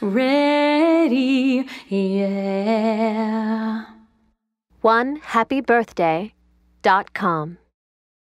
Ready, yeah. One happy birthday dot com.